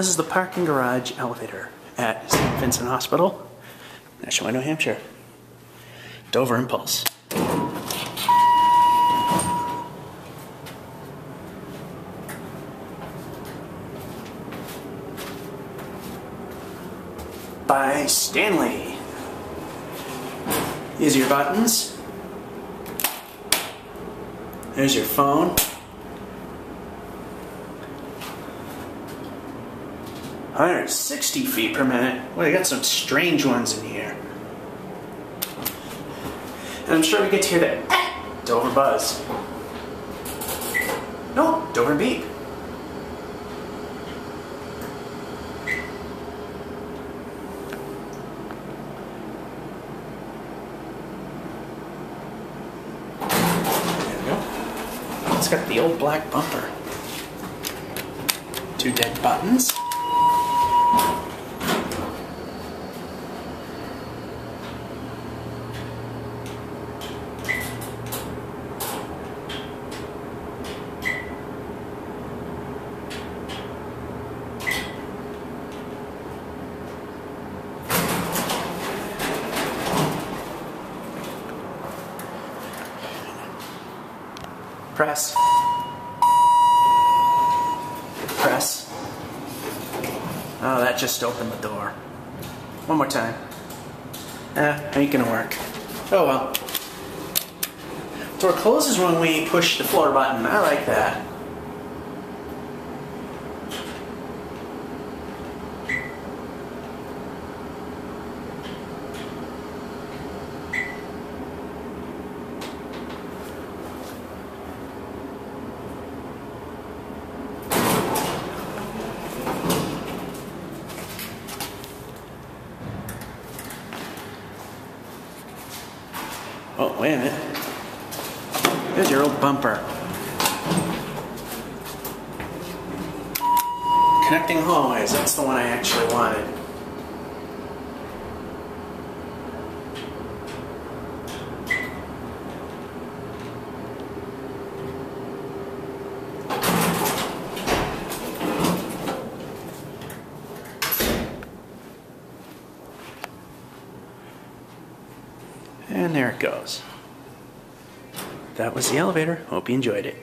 This is the parking garage elevator at St. Vincent Hospital, Nashua, New Hampshire. Dover Impulse. By Stanley. These are your buttons. There's your phone. 160 feet per minute. Well, you got some strange ones in here. And I'm sure we get to hear that Dover buzz. No, Dover beep. It's got the old black bumper. Two dead buttons. Press. Press. Oh, that just opened the door. One more time. Eh, ain't gonna work. Oh well. Door closes when we push the floor button. I like that. Oh, wait a minute. There's your old bumper. Connecting hallways, that's the one I actually wanted. And there it goes. That was the elevator. Hope you enjoyed it.